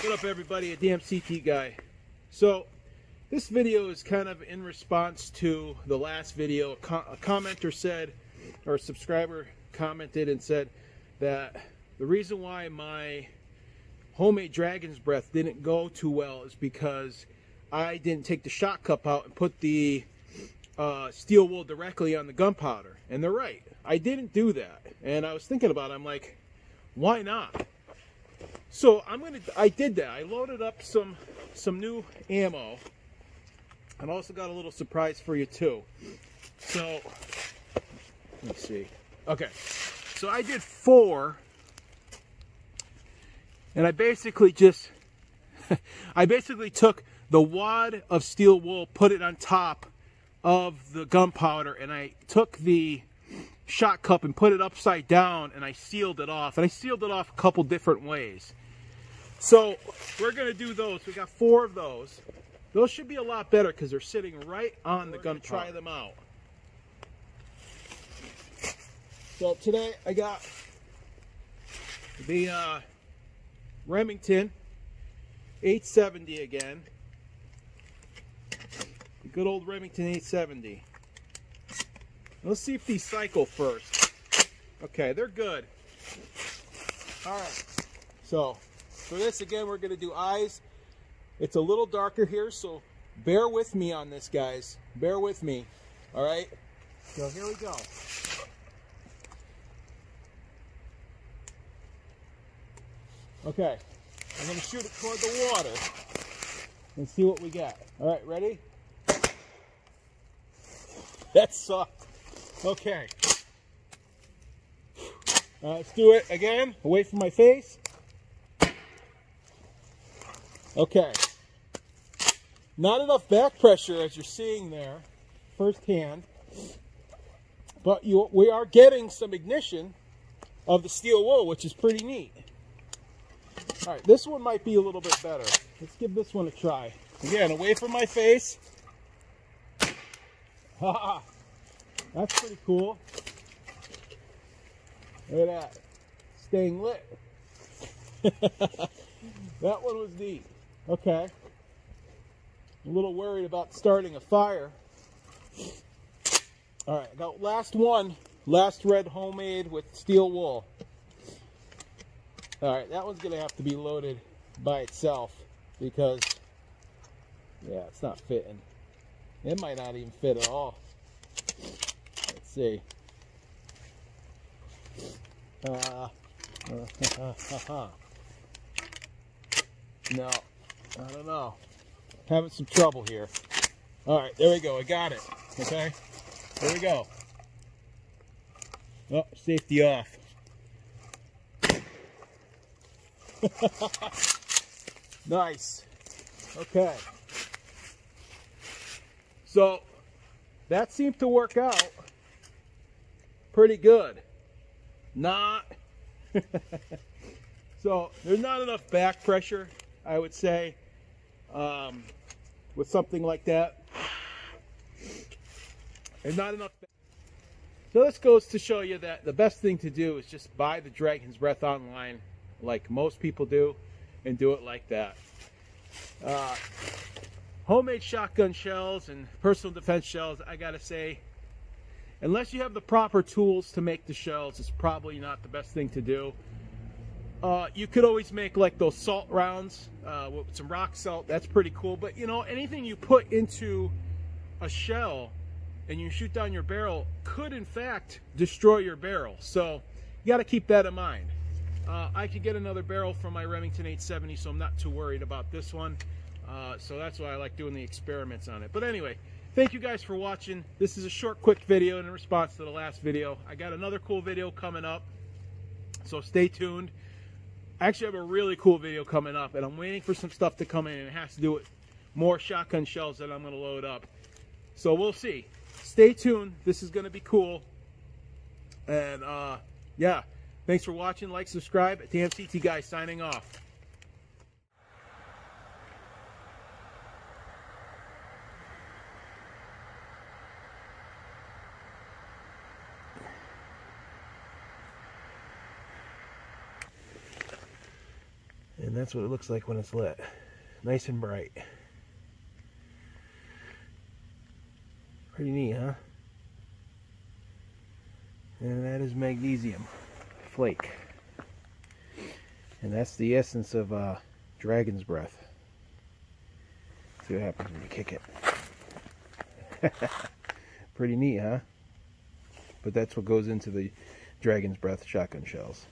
What up everybody, a damn CT guy. So, this video is kind of in response to the last video. A, a commenter said, or a subscriber commented and said that the reason why my homemade dragon's breath didn't go too well is because I didn't take the shot cup out and put the uh, steel wool directly on the gunpowder. And they're right. I didn't do that. And I was thinking about it. I'm like, why not? So I'm gonna. I did that. I loaded up some some new ammo, and also got a little surprise for you too. So let's see. Okay, so I did four, and I basically just I basically took the wad of steel wool, put it on top of the gunpowder, and I took the shot cup and put it upside down and I sealed it off. And I sealed it off a couple different ways. So we're going to do those. We got four of those. Those should be a lot better because they're sitting right on the gun. Try them out. So today I got the uh, Remington 870 again. The good old Remington 870. Let's see if these cycle first. Okay, they're good. All right. So for this, again, we're going to do eyes. It's a little darker here, so bear with me on this, guys. Bear with me. All right? So here we go. Okay. I'm to shoot it toward the water and see what we get. All right, ready? That sucked. Okay. Uh, let's do it again, away from my face. Okay. Not enough back pressure as you're seeing there, firsthand. But you, we are getting some ignition of the steel wool, which is pretty neat. All right, this one might be a little bit better. Let's give this one a try. Again, away from my face. Ha That's pretty cool. Look at that. Staying lit. that one was neat. Okay. A little worried about starting a fire. All right, got last one. Last red homemade with steel wool. All right, that one's going to have to be loaded by itself because, yeah, it's not fitting. It might not even fit at all. See. Uh, no, I don't know. Having some trouble here. All right, there we go. I got it. Okay, there we go. Oh, safety off. nice. Okay. So that seemed to work out pretty good. Not. so there's not enough back pressure, I would say, um, with something like that. And not enough. So this goes to show you that the best thing to do is just buy the Dragon's Breath online like most people do and do it like that. Uh, homemade shotgun shells and personal defense shells, I gotta say, unless you have the proper tools to make the shells, it's probably not the best thing to do. Uh, you could always make like those salt rounds uh, with some rock salt. That's pretty cool. But you know, anything you put into a shell and you shoot down your barrel could in fact destroy your barrel. So you got to keep that in mind. Uh, I could get another barrel from my Remington 870, so I'm not too worried about this one. Uh, so that's why I like doing the experiments on it. But anyway, thank you guys for watching. This is a short, quick video in response to the last video. I got another cool video coming up, so stay tuned. I actually have a really cool video coming up, and I'm waiting for some stuff to come in, and it has to do with more shotgun shells that I'm going to load up. So we'll see. Stay tuned. This is going to be cool. And, uh, yeah. Thanks for watching. Like, subscribe. Damn CT Guy signing off. And that's what it looks like when it's lit. Nice and bright. Pretty neat, huh? And that is magnesium flake. And that's the essence of uh, dragon's breath. See what happens when you kick it. Pretty neat, huh? But that's what goes into the dragon's breath shotgun shells.